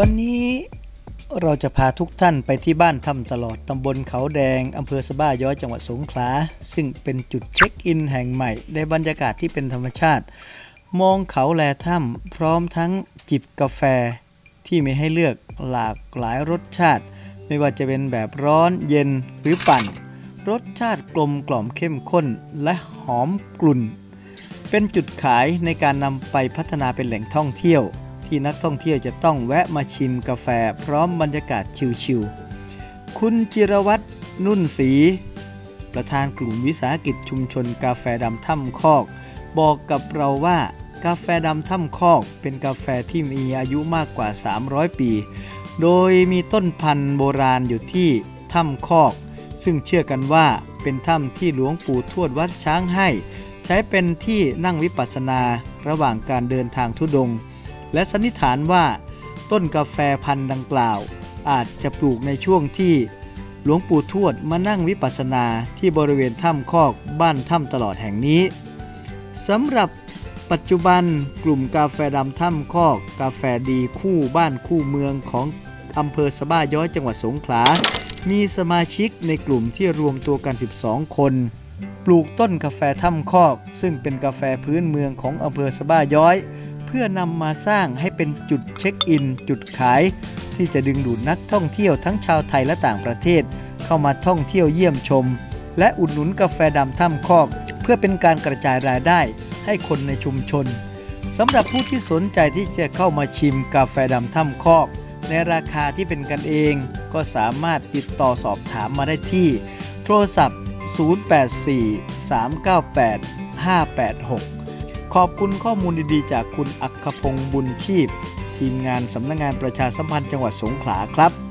วันนี้เราจะพาทุกท่านไปที่บ้านถ้ำตลอดตำบลเขาแดงอำเภอสะบ้าย้อยจังหวัดสงขลาซึ่งเป็นจุดเช็คอินแห่งใหม่ในบรรยากาศที่เป็นธรรมชาติ มองเขาแลถ้ำพร้อมทั้งจิบกาแฟที่มีให้เลือกหลากหลายรสชาติ ไม่ว่าจะเป็นแบบร้อนเย็นหรือปั่น รสชาติกลมกล่อมเข้มข้นและหอมกลุ่น เป็นจุดขายในการนำไปพัฒนาเป็นแหล่งท่องเที่ยว ที่นักท่องเที่ยวจะต้องแวะมาชิมกาแฟพร้อมบรรยากาศชิลๆ คุณจิรวัตรนุ่นศรีประธานกลุ่มวิสาหกิจชุมชนกาแฟดำถ้ำคอก บอกกับเราว่ากาแฟดำถ้ำคอกเป็นกาแฟที่มีอายุมากกว่า 300 ปี โดยมีต้นพันธุ์โบราณอยู่ที่ถ้ำคอก ซึ่งเชื่อกันว่าเป็นถ้ำที่หลวงปู่ทวดวัดช้างให้ ใช้เป็นที่นั่งวิปัสสนาระหว่างการเดินทางทุดง และสันนิษฐานว่า ต้นกาแฟพันธุ์ดังกล่าว อาจจะปลูกในช่วงที่หลวงปู่ทวดมานั่งวิปัสสนาที่บริเวณถ้ำคอกบ้านถ้ำตลอดแห่งนี้สำหรับปัจจุบันกลุ่มกาแฟดำถ้ำคอก กาแฟดีคู่บ้านคู่เมืองของอำเภอสะบ้าย้อยจังหวัดสงขลา มีสมาชิกในกลุ่มที่รวมตัวกัน 12 คน ปลูกต้นกาแฟถ้ำคอก ซึ่งเป็นกาแฟพื้นเมืองของอำเภอสะบ้าย้อย เพื่อนำมาสร้างให้เป็นจุดเช็คอิน จุดขาย ที่จะดึงดูดนักท่องเที่ยวทั้งชาวไทยและต่างประเทศ เข้ามาท่องเที่ยวเยี่ยมชม และอุดหนุนกาแฟดำถ้ำคอก เพื่อเป็นการกระจายรายได้ให้คนในชุมชนสำหรับผู้ที่สนใจที่จะเข้ามาชิมกาแฟดำถ้ำคอก ในราคาที่เป็นกันเอง ก็สามารถติดต่อสอบถามมาได้ที่ โทรศัพท์ 084-398-586 ขอบคุณข้อมูลดีๆ จากคุณอัคคพงศ์บุญชีพ ทีมงานสำนักงงานประชาสัมพันธ์จังหวัดสงขลาครับ